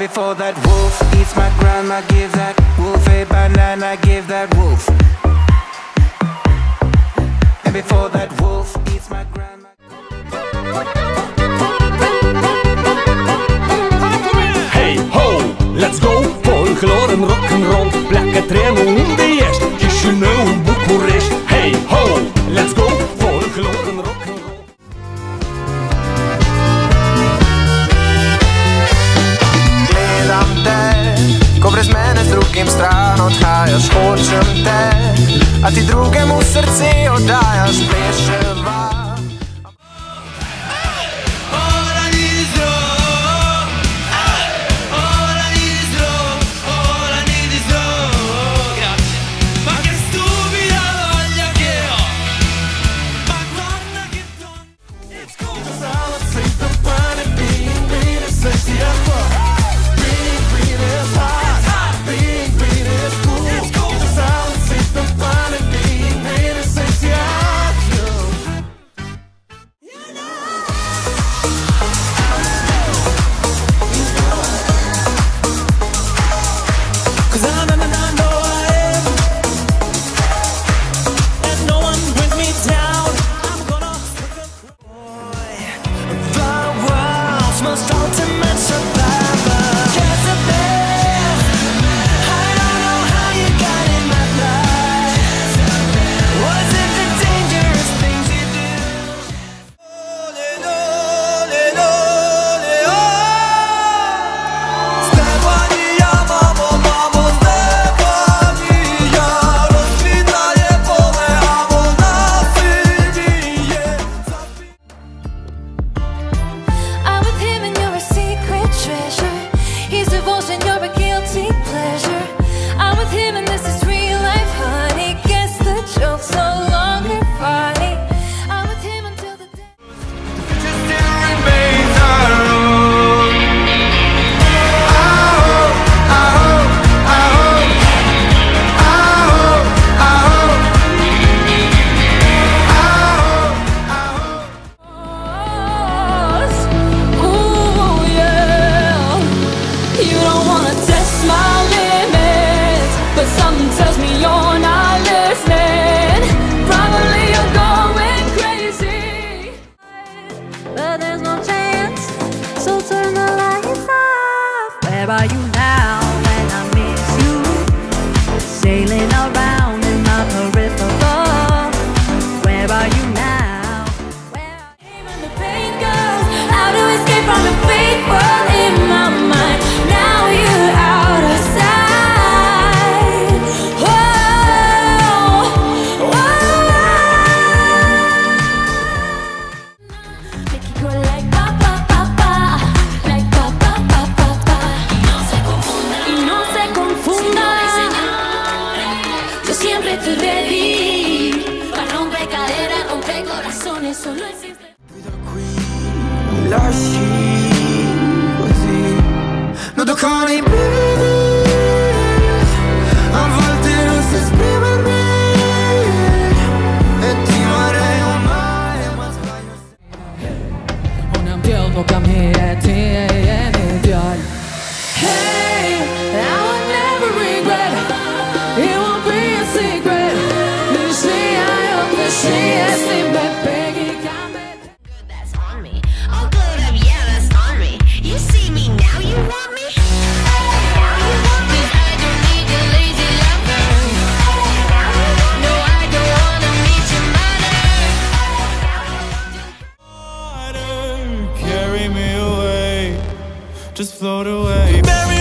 before that wolf eats my grandma Give that wolf a banana, give that wolf. And before that Dajaš, hočem te, a ti drugemu srce oddajaš, pleševa. but there's no chance. So turn the lights off. Where are you? perché solo esiste. Qui lasci così. Nodo con i brividi A volte non si esprime me E ti vorrei un male ma sbaglio Un ambito camere ti e mi Hey just float away. Bury